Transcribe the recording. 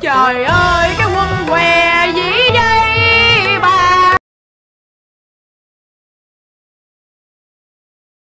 trời ơi!